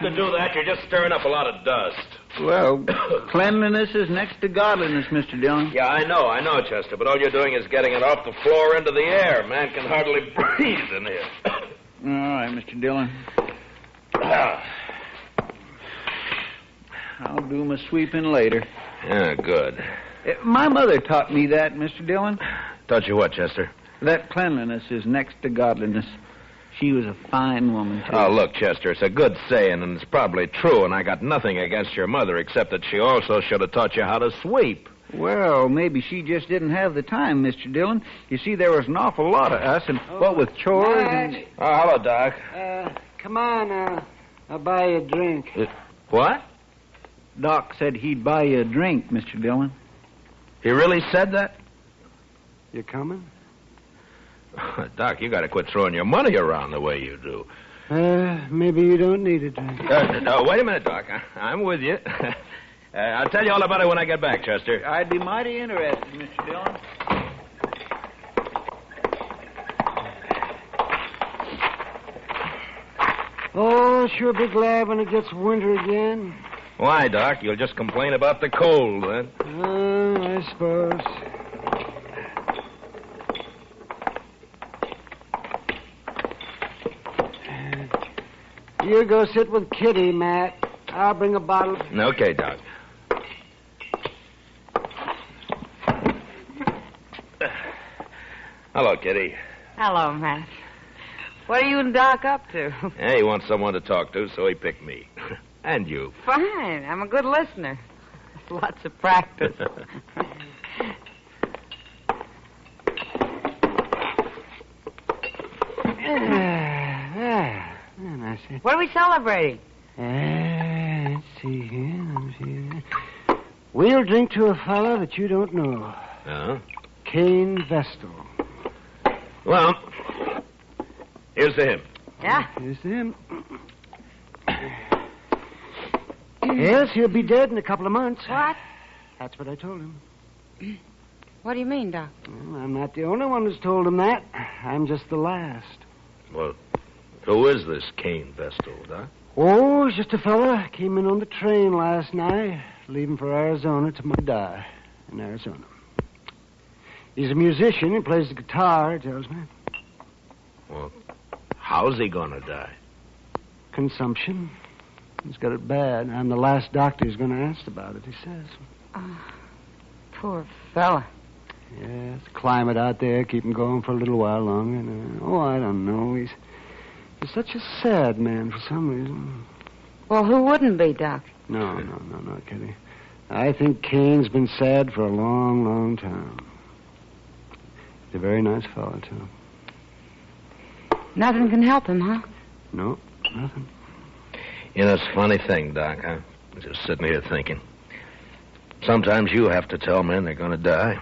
Have to do that? You're just stirring up a lot of dust. Well, cleanliness is next to godliness, Mr. Dillon. Yeah, I know, I know, Chester, but all you're doing is getting it off the floor into the air. Man can hardly breathe in here. All right, Mr. Dillon. I'll do my sweeping later. yeah, good. Uh, My mother taught me that, Mr. Dillon. Taught you what, Chester? That cleanliness is next to godliness. She was a fine woman, too. Oh, look, Chester, it's a good saying, and it's probably true, and I got nothing against your mother, except that she also should have taught you how to sweep. Well, maybe she just didn't have the time, Mr. Dillon. You see, there was an awful lot of us, and what with chores and... Matt, Oh, hello, Doc. uh, come on, uh, I'll buy you a drink. What? Doc said he'd buy you a drink, Mr. Dillon. He really said that? You coming? Doc, you gotta quit throwing your money around the way you do. Uh, maybe you don't need it. drink. Uh, no, wait a minute, Doc. I, I'm with you. uh, I'll tell you all about it when I get back, Chester. I'd be mighty interested, Mr. Dillon. Oh, sure be glad when it gets winter again. Why, Doc? You'll just complain about the cold, then. Uh, I suppose. You go sit with Kitty, Matt. I'll bring a bottle. Okay, Doc. Hello, Kitty. Hello, Matt. What are you and Doc up to? Yeah, he wants someone to talk to, so he picked me. and you. Fine. I'm a good listener. Lots of practice. Ah, ah, I see. What are we celebrating? Uh, let's see here. Let's see here. We'll drink to a fellow that you don't know. Uh-huh. Kane Vestal. Well, here's to him. Yeah? Here's to him. yes, he'll be dead in a couple of months. What? That's what I told him. What do you mean, Doc? Well, I'm not the only one who's told him that. I'm just the last. Well, who is this Kane Vestal, Doc? Oh, he's just a fella. Came in on the train last night, leaving for Arizona to die in Arizona. He's a musician. He plays the guitar, he tells me. Well, how's he gonna die? Consumption. He's got it bad. I'm the last doctor who's going to ask about it, he says. Oh, Poor fella. Yes, climate out there, keep him going for a little while longer. And, uh, oh, I don't know. He's, he's such a sad man for some reason. Well, who wouldn't be, Doc? No, no, no, no, Kitty. I think Kane's been sad for a long, long time. He's a very nice fellow, too. Nothing can help him, huh? No, nothing. You know, it's a funny thing, Doc. I'm just sitting here thinking. Sometimes you have to tell men they're gonna die.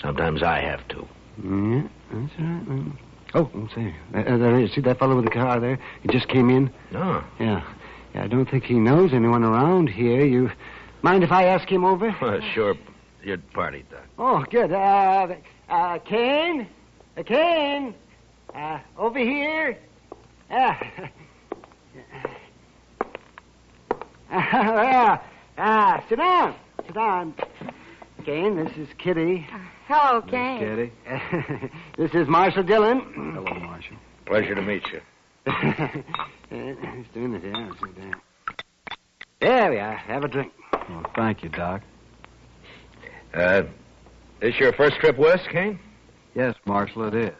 Sometimes I have to. Yeah, that's right. man. Oh, see. Uh, uh, there is. See that fellow with the car there? He just came in. No. Yeah. Yeah, I don't think he knows anyone around here. You mind if I ask him over? Well, sure. your party, Doc. Oh, good. Uh, uh, Kane? Uh, Kane? Uh, over here? Ah. Ah, ah, sit down. Sit down. Kane, this is Kitty. Hello, Kane. Kitty. this is Marshal Dillon. Hello, Marshal. Pleasure to meet you. He's doing it, yeah. Sit down. There we are. Have a drink. Well, thank you, Doc. Uh, this your first trip west, Kane? Yes, Marshal, it is.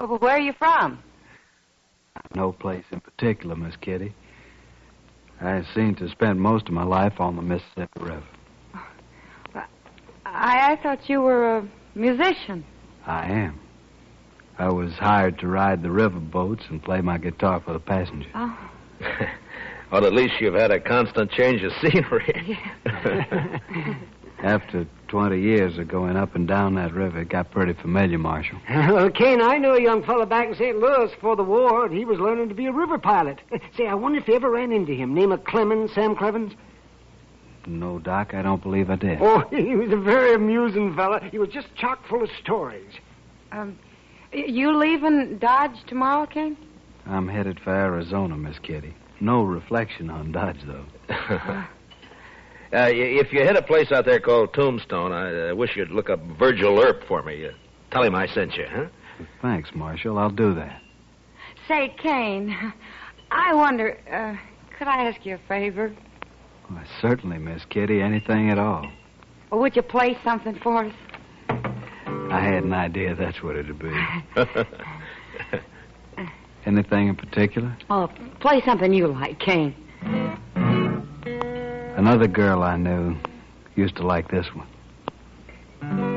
Oh, where are you from? No place in particular, Miss Kitty. I seem to spend most of my life on the Mississippi River. I, I thought you were a musician. I am. I was hired to ride the river boats and play my guitar for the passengers. Oh, well, at least you've had a constant change of scenery. After 20 years of going up and down that river, it got pretty familiar, Marshal. Well, Kane, I knew a young fellow back in St. Louis before the war, and he was learning to be a river pilot. Say, I wonder if you ever ran into him. Name of Clemens, Sam Clemens? No, Doc, I don't believe I did. Oh, he was a very amusing fellow. He was just chock full of stories. um, you leaving Dodge tomorrow, Kane? I'm headed for Arizona, Miss Kitty. No reflection on Dodge, though. uh, if you hit a place out there called Tombstone, I uh, wish you'd look up Virgil Earp for me. Uh, tell him I sent you, huh? Thanks, Marshal. I'll do that. Say, Kane, I wonder, uh, could I ask you a favor? Why, certainly, Miss Kitty. Anything at all. Or would you play something for us? I had an idea that's what it'd be. Anything in particular? Oh, play something you like, Kane. Another girl I knew used to like this one.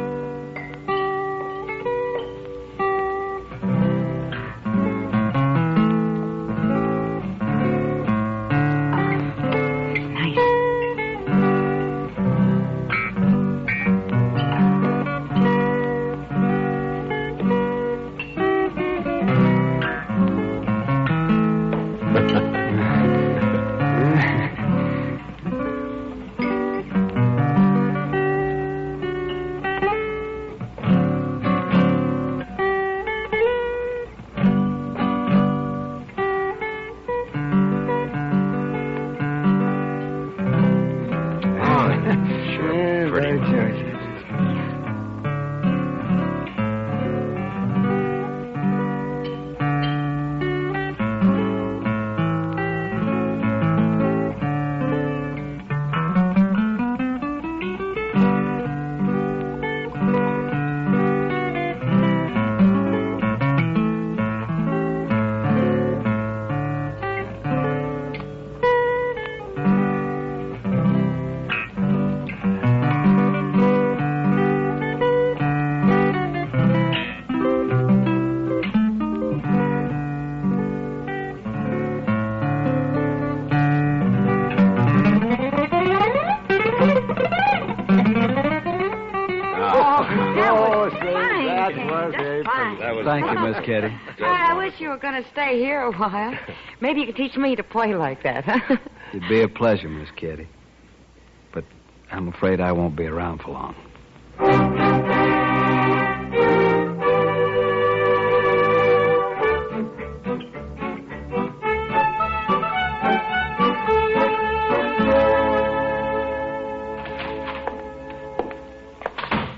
Thank you, Miss Kitty. I wish you were going to stay here a while. Maybe you could teach me to play like that, huh? It'd be a pleasure, Miss Kitty. But I'm afraid I won't be around for long.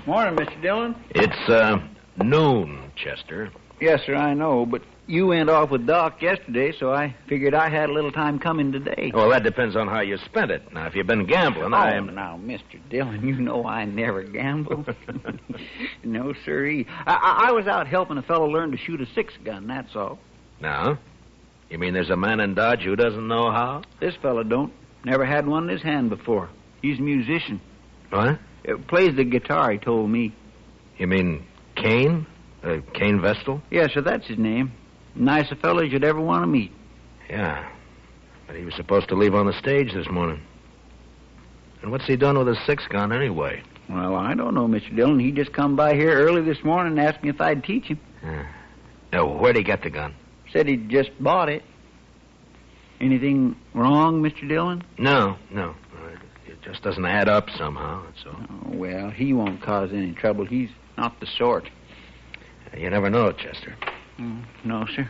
Morning, Mr. Dillon. It's uh, noon, Chester. Yes, sir, I know, but you went off with Doc yesterday, so I figured I had a little time coming today. Well, that depends on how you spent it. Now, if you've been gambling, I Oh, am. now, Mr. Dillon, you know I never gamble. no, sir. I, I, I was out helping a fellow learn to shoot a six gun, that's all. Now, you mean there's a man in Dodge who doesn't know how? This fellow don't. Never had one in his hand before. He's a musician. What? Uh, plays the guitar, he told me. You mean Kane? Uh, Kane Vestal? Yes, sir, that's his name. Nice a fellow as you'd ever want to meet. Yeah. But he was supposed to leave on the stage this morning. And what's he done with his six gun anyway? Well, I don't know, Mr. Dillon. He just come by here early this morning and asked me if I'd teach him. Now, where'd he get the gun? Said he'd just bought it. Anything wrong, Mr. Dillon? No, no. It just doesn't add up somehow. That's all. Oh, well, he won't cause any trouble. He's not the sort. You never know, Chester. Mm, no, sir.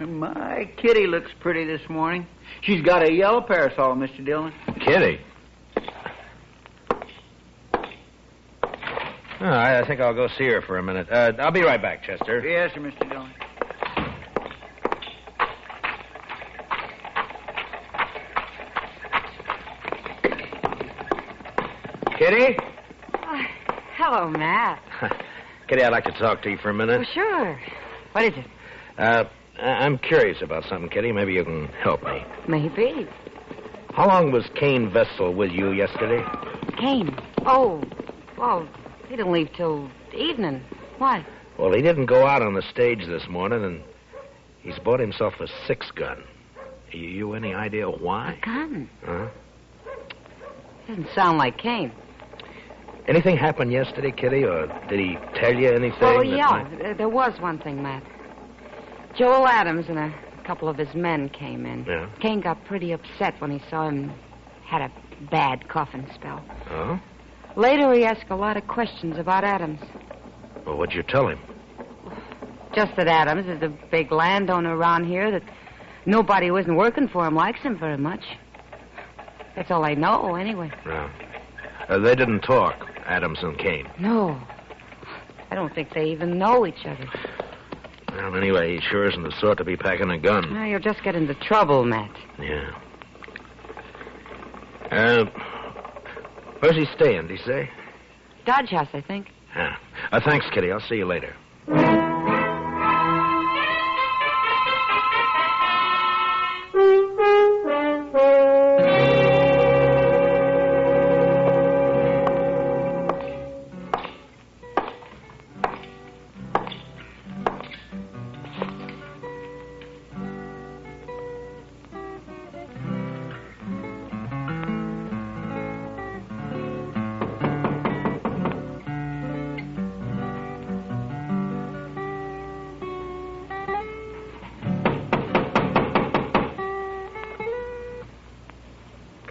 My kitty looks pretty this morning. She's got a yellow parasol, Mr. Dillon. Kitty. I I think I'll go see her for a minute. Uh, I'll be right back, Chester. Yes, sir, Mr. Dillon. Kitty? Uh, hello, Matt. Kitty, I'd like to talk to you for a Oh, minute. sure. What is it? Uh, I- I'm curious about something, Kitty. Maybe you can help me. Maybe. How long was Kane Vestal with you yesterday? Kane. Oh, well, he didn't leave till evening. Why? Well, he didn't go out on the stage this morning, and he's bought himself a six gun. You, you any idea why? A Gun. Huh? Doesn't sound like Kane. Anything happened yesterday, Kitty, or did he tell you anything? That yeah, might- there was one thing, Matt. Joel Adams and a couple of his men came in. Yeah. Kane got pretty upset when he saw him had a bad coughing spell. Oh? Later, he asked a lot of questions about Adams. Well, what'd you tell him? Just that Adams is a big landowner around here, that nobody who isn't working for him likes him very much. That's all I know, anyway. No. Uh, they didn't talk, Adams and Kane. No. I don't think they even know each other. Well, anyway, he sure isn't the sort to be packing a gun. Now, you'll just get into trouble, Matt. Yeah. Uh, where's he staying, do you say? Dodge House, I think. Yeah. Uh, thanks, Kitty. I'll see you later.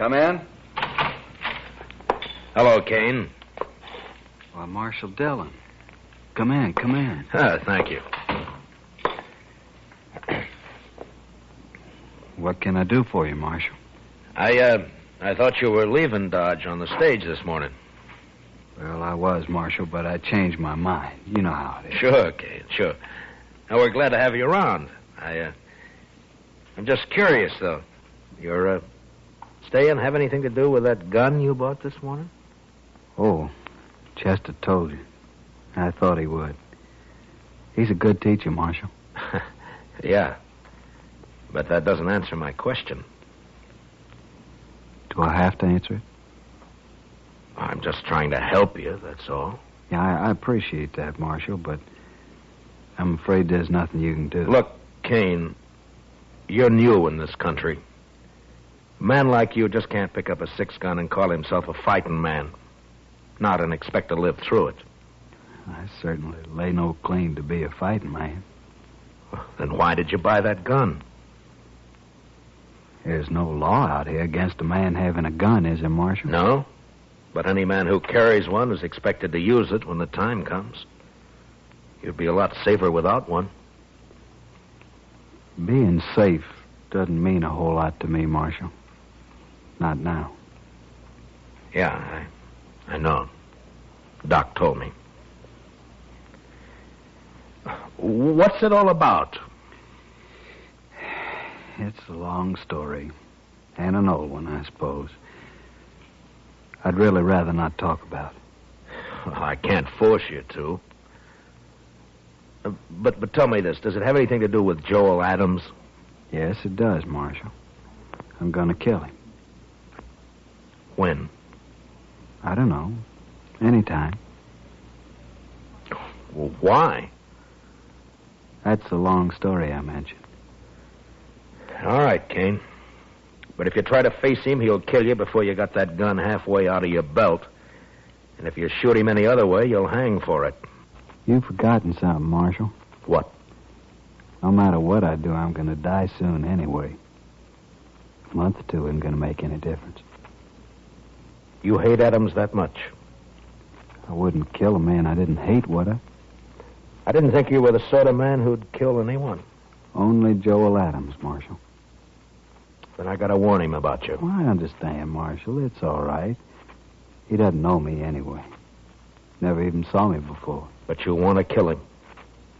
Come in. Hello, Kane. Why, Marshal Dillon. Come in, come in. Ah, thank you. What can I do for you, Marshal? I, uh, I thought you were leaving Dodge on the stage this morning. Well, I was, Marshal, but I changed my mind. You know how it is. Sure, Kane, sure. Now, we're glad to have you around. I, uh, I'm just curious, though. Your, uh, staying have anything to do with that gun you bought this morning? Oh, Chester told you. I thought he would. He's a good teacher, Marshal. yeah. But that doesn't answer my question. Do I have to answer it? I'm just trying to help you, that's all. Yeah, I, I appreciate that, Marshal, but I'm afraid there's nothing you can do. Look, Kane, you're new in this country. A man like you just can't pick up a six gun and call himself a fighting man. Not and expect to live through it. I certainly lay no claim to be a fighting man. Then why did you buy that gun? There's no law out here against a man having a gun, is there, Marshal? No? But any man who carries one is expected to use it when the time comes. You'd be a lot safer without one. Being safe doesn't mean a whole lot to me, Marshal. Not now. Yeah, I, I know. Doc told me. What's it all about? It's a long story. And an old one, I suppose. I'd really rather not talk about it. Well, I can't force you to. Uh, But but tell me this: Does it have anything to do with Joel Adams? Yes, it does, Marshal. I'm going to kill him. When? I don't know. Anytime. Well, why? That's the long story I mentioned. All right, Kane. But if you try to face him, he'll kill you before you got that gun halfway out of your belt. And if you shoot him any other way, you'll hang for it. You've forgotten something, Marshal. What? No matter what I do, I'm going to die soon anyway. A month or two isn't going to make any difference. You hate Adams that much? I wouldn't kill a man I didn't hate, would I? I didn't think you were the sort of man who'd kill anyone. Only Joel Adams, Marshal. Then I gotta warn him about you. Well, I understand, Marshal. It's all right. He doesn't know me anyway. Never even saw me before. But you want to kill him.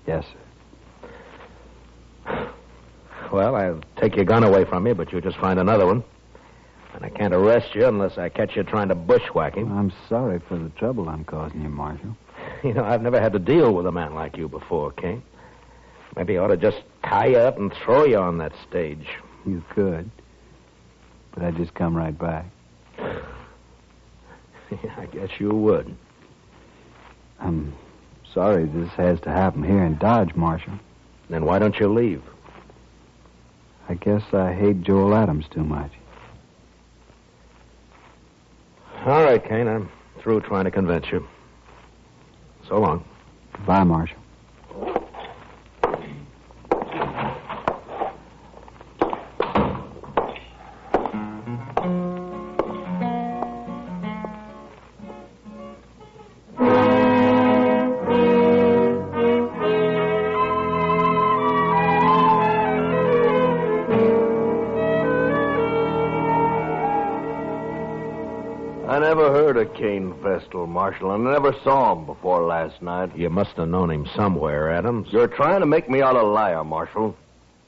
Yes, sir. Well, I'll take your gun away from you, but you'll just find another one. And I can't arrest you unless I catch you trying to bushwhack him. I'm sorry for the trouble I'm causing you, Marshal. You know, I've never had to deal with a man like you before, Kane. Maybe I ought to just tie you up and throw you on that stage. You could. But I'd just come right back. yeah, I guess you would. I'm sorry this has to happen here in Dodge, Marshal. Then why don't you leave? I guess I hate Joel Adams too much. All right, Kane. I'm through trying to convince you. So long. Goodbye, Marshal. Kane Marshal, and I never saw him before last night. You must have known him somewhere, Adams. You're trying to make me out a liar, Marshal.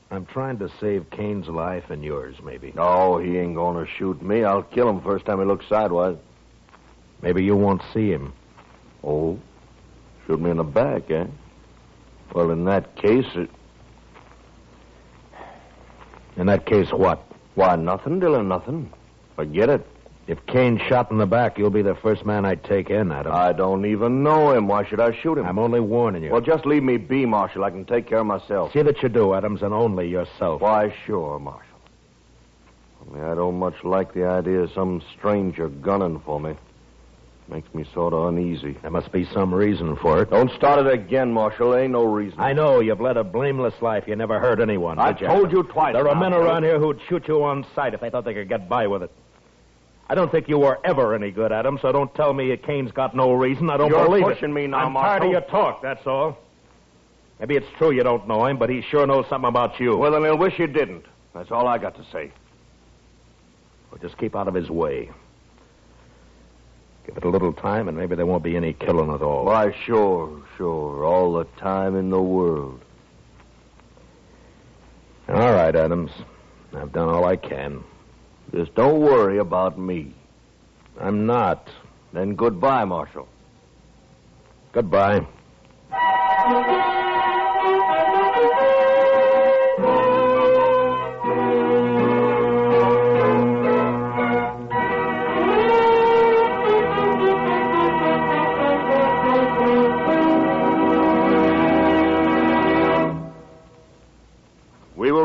I'm trying to save Kane's life and yours, maybe. No, he ain't gonna shoot me. I'll kill him first time he looks sideways. Maybe you won't see him. Oh, shoot me in the back, eh? Well, in that case, it... In that case, what? why, nothing, Dillon, nothing. Forget it. If Kane's shot in the back, you'll be the first man I take in, Adams. I don't even know him. Why should I shoot him? I'm only warning you. Well, just leave me be, Marshal. I can take care of myself. See that you do, Adams, and only yourself. Why, sure, Marshal. Only I don't much like the idea of some stranger gunning for me. Makes me sort of uneasy. There must be some reason for it. Don't start it again, Marshal. Ain't no reason. I know you've led a blameless life. You never hurt anyone. Did told you twice. There are now. men around here who'd shoot you on sight if they thought they could get by with it. I don't think you were ever any good, Adams, so don't tell me Kane's got no reason. I don't You're believe it. pushing me now, Mark. I'm tired of your talk, that's all. Maybe it's true you don't know him, but he sure knows something about you. Well, then I wish you didn't. That's all I got to say. Well, just keep out of his way. Give it a little time, and maybe there won't be any killing at all. Why, sure, sure. All the time in the world. All right, Adams. I've done all I can. Just don't worry about me. I'm not. Then goodbye, Marshal. Goodbye.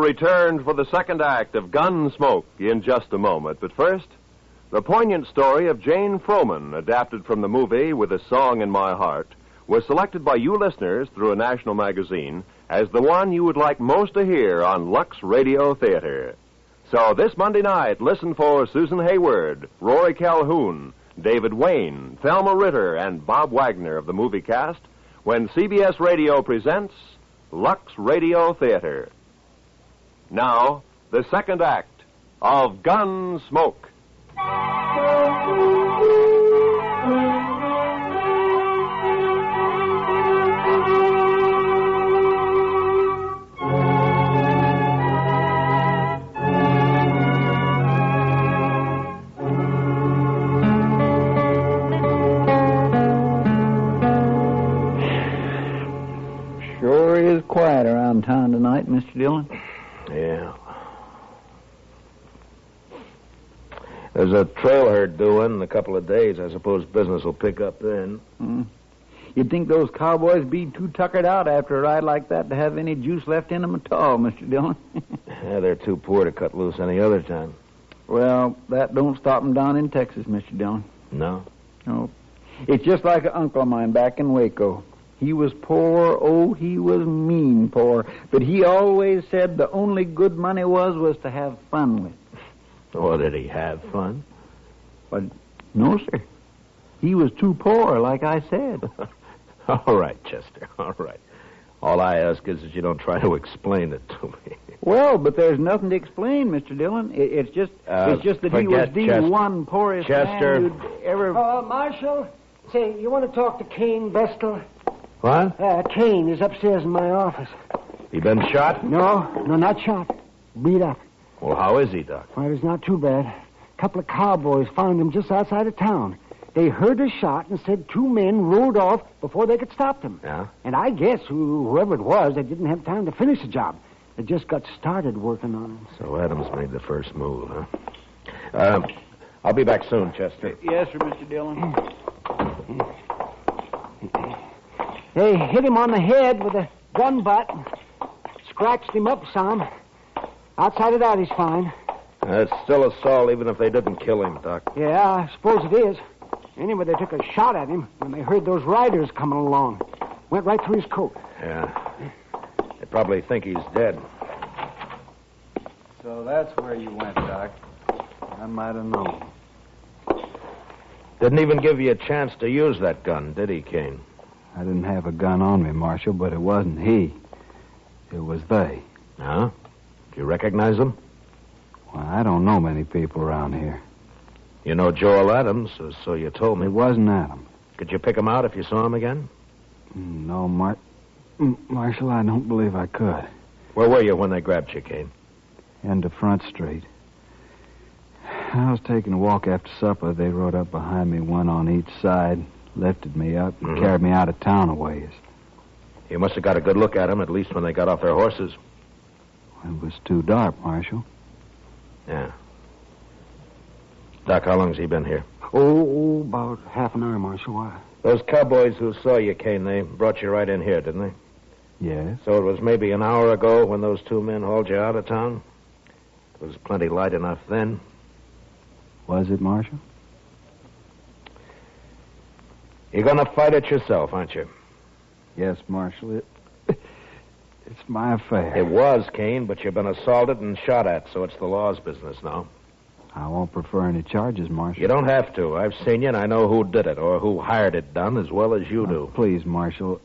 Return for the second act of Gunsmoke in just a moment. But first, the poignant story of Jane Froman, adapted from the movie With a Song in My Heart, was selected by you listeners through a national magazine as the one you would like most to hear on Lux Radio Theater. So this Monday night, listen for Susan Hayward, Rory Calhoun, David Wayne, Thelma Ritter, and Bob Wagner of the movie cast when CBS Radio presents Lux Radio Theater. Now, the second act of Gunsmoke. Sure is quiet around town tonight, Mr. Dillon. Yeah. There's a trail herd due in a couple of days. I suppose business will pick up then. Hmm. You'd think those cowboys be too tuckered out after a ride like that to have any juice left in them at all, Mr. Dillon. Yeah, they're too poor to cut loose any other time. well, that don't stop 'em down in Texas, Mr. Dillon. No? No. It's just like an uncle of mine back in Waco. He was poor, oh, he was mean poor. But he always said the only good money was was to have fun with. Or did he have fun? But no, sir. He was too poor, like I said. All right, Chester. All right. All I ask is that you don't try to explain it to me. Well, but there's nothing to explain, Mr. Dillon. It, it's just Uh, it's just that he was the Chester. one poorest Chester. man you'd ever. Uh, Marshal, say, you want to talk to Kane Vestal? What? Uh, Kane is upstairs in my office. He been shot? No, no, not shot. Beat up. Well, how is he, Doc? Well, it's not too bad. A couple of cowboys found him just outside of town. They heard a shot and said two men rode off before they could stop them. Yeah? And I guess who, whoever it was, they didn't have time to finish the job. They just got started working on him. So Adams made the first move, huh? Um, I'll be back soon, Chester. Yes, sir, Mr. Dillon. They hit him on the head with a gun butt, scratched him up some. Outside of that, he's fine. That's still assault, even if they didn't kill him, Doc. Yeah, I suppose it is. Anyway, they took a shot at him when they heard those riders coming along. Went right through his coat. Yeah. They probably think he's dead. So that's where you went, Doc. I might have known. Didn't even give you a chance to use that gun, did he, Kane? I didn't have a gun on me, Marshal, but it wasn't he. It was they. Huh? Do you recognize them? Well, I don't know many people around here. You know Joel Adams, or so you told me. It wasn't Adam. Could you pick him out if you saw him again? No, Mar- Marshal, I don't believe I could. Where were you when they grabbed you, Kane? End of Front Street. I was taking a walk after supper. They rode up behind me, one on each side, lifted me up, and Mhm. carried me out of town a ways. You must have got a good look at him, at least when they got off their horses. It was too dark, Marshal. Yeah. Doc, how long's he been here? Oh, about half an hour, Marshal. Why? Those cowboys who saw you, Kane, they brought you right in here, didn't they? Yes. So it was maybe an hour ago when those two men hauled you out of town? It was plenty light enough then. Was it, Marshal? You're going to fight it yourself, aren't you? Yes, Marshal. It, it's my affair. It was, Kane, but you've been assaulted and shot at, so it's the law's business now. I won't prefer any charges, Marshal. You don't have to. I've seen you, and I know who did it, or who hired it done, as well as you Now, do. Please, Marshal.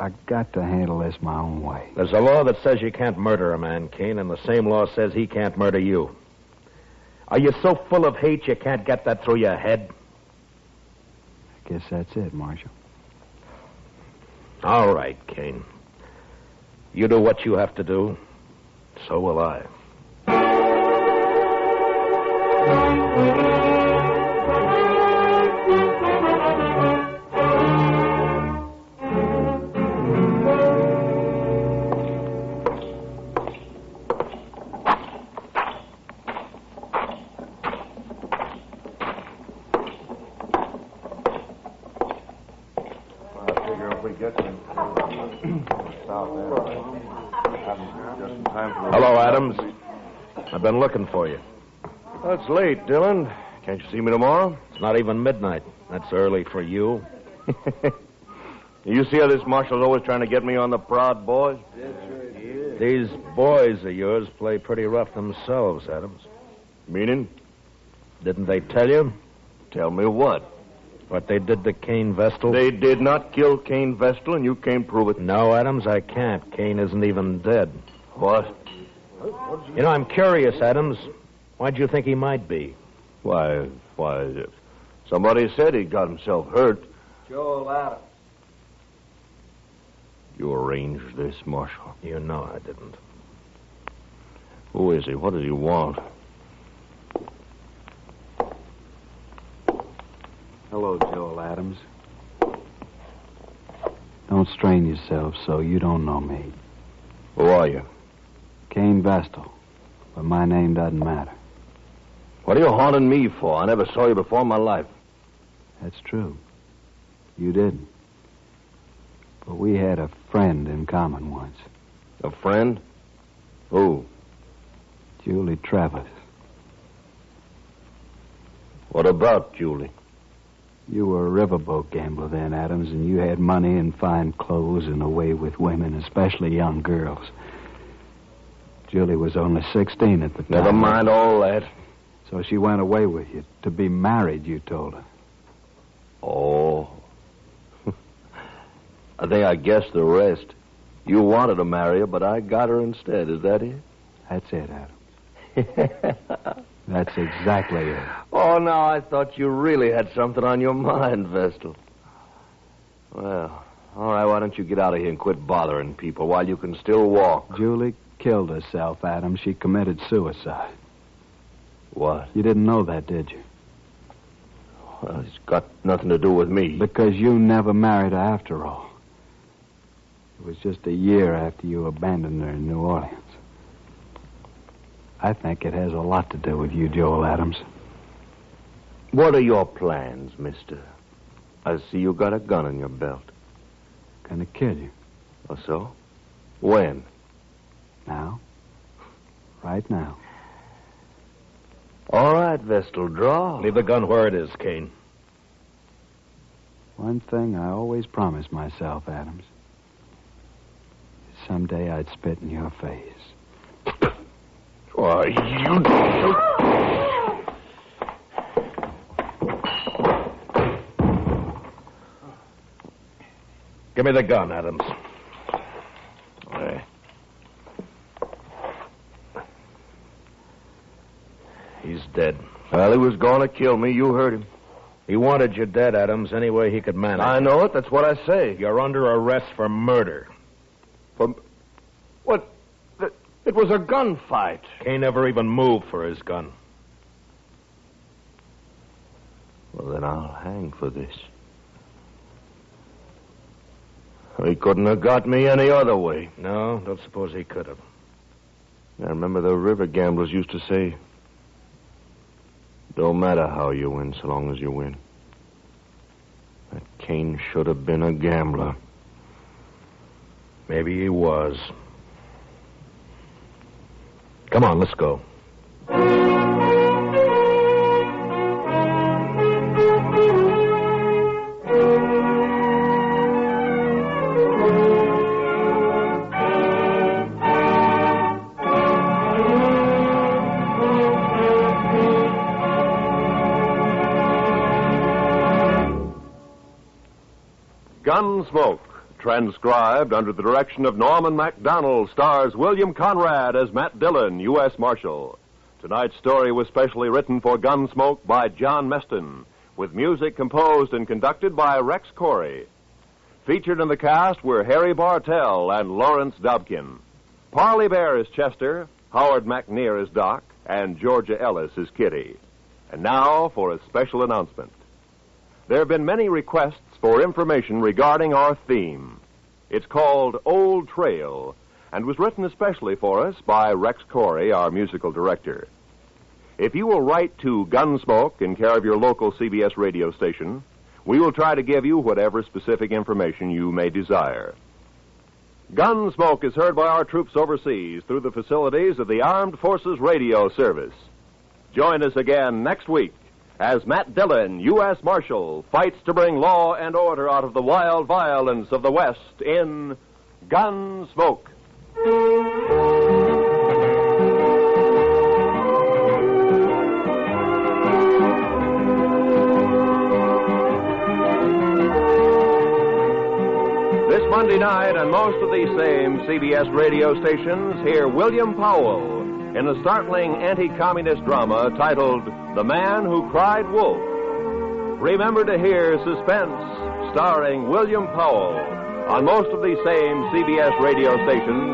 I got to handle this my own way. There's a law that says you can't murder a man, Kane, and the same law says he can't murder you. Are you so full of hate you can't get that through your head? Guess that's it, Marshal. All right, Kane. You do what you have to do. So will. I Dillon. Can't you see me tomorrow? It's not even midnight. That's early for you. You see how this marshal's always trying to get me on the prod, boys? That's right. These boys of yours play pretty rough themselves, Adams. Meaning? Didn't they tell you Tell me what? what they did to Kane Vestal? They did not kill Kane Vestal, and you can't prove it. No, Adams, I can't. Kane isn't even dead. What? You know, I'm curious, Adams. Why'd you think he might be? Why, why, somebody said he got himself hurt. Joel Adams. You arranged this, Marshal. You know I didn't. Who is he? What does he want? Hello, Joel Adams. Don't strain yourself so you don't know me. Who are you? Kane Vestal. But my name doesn't matter. What are you haunting me for? I never saw you before in my life. That's true. You didn't. But we had a friend in common once. A friend? Who? Julie Travis. What about Julie? You were a riverboat gambler then, Adams, and you had money and fine clothes and a way with women, especially young girls. Julie was only 16 at the time. Never mind all that. So she went away with you to be married, you told her. Oh. I think I guessed the rest. You wanted to marry her, but I got her instead. Is that it? That's it, Adam. That's exactly it. Oh, no, I thought you really had something on your mind, Vestal. Well, all right, why don't you get out of here and quit bothering people while you can still walk? Julie killed herself, Adam. She committed suicide. What? You didn't know that, did you? Well, it's got nothing to do with me. Because you never married her after all. It was just a year after you abandoned her in New Orleans. I think it has a lot to do with you, Joel Adams. What are your plans, mister? I see you got a gun in your belt. Gonna kill you. Or so? When? Now. Right now. All right, Vestal, draw. Leave the gun where it is, Kane. One thing I always promised myself, Adams. Someday I'd spit in your face. Why, you. Give me the gun, Adams. There. He's dead. Well, he was going to kill me. You heard him. He wanted you dead, Adams, any way he could manage. I know it. That's what I say. You're under arrest for murder. For... What? It was a gunfight. Kane never even moved for his gun. Well, then I'll hang for this. He couldn't have got me any other way. No, don't suppose he could have. I remember the river gamblers used to say, don't matter how you win so long as you win. That Kane should have been a gambler. Maybe he was. Come on, let's go. Gunsmoke, transcribed under the direction of Norman Macdonnell, stars William Conrad as Matt Dillon, U.S. Marshal. Tonight's story was specially written for Gunsmoke by John Meston, with music composed and conducted by Rex Koury. Featured in the cast were Harry Bartell and Lawrence Dobkin. Parley Baer is Chester, Howard McNear is Doc, and Georgia Ellis is Kitty. And now for a special announcement. There have been many requests for information regarding our theme. It's called Old Trail and was written especially for us by Rex Koury, our musical director. If you will write to Gunsmoke in care of your local CBS radio station, we will try to give you whatever specific information you may desire. Gunsmoke is heard by our troops overseas through the facilities of the Armed Forces Radio Service. Join us again next week as Matt Dillon, U.S. Marshal, fights to bring law and order out of the wild violence of the West in Gunsmoke. This Monday night, on most of these same CBS radio stations, hear William Powell in a startling anti communist drama titled The Man Who Cried Wolf. Remember to hear Suspense, starring William Powell, on most of these same CBS radio stations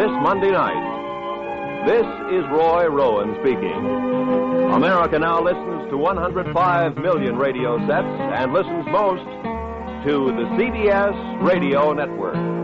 this Monday night. This is Roy Rowan speaking. America now listens to 105 million radio sets and listens most to the CBS Radio Network.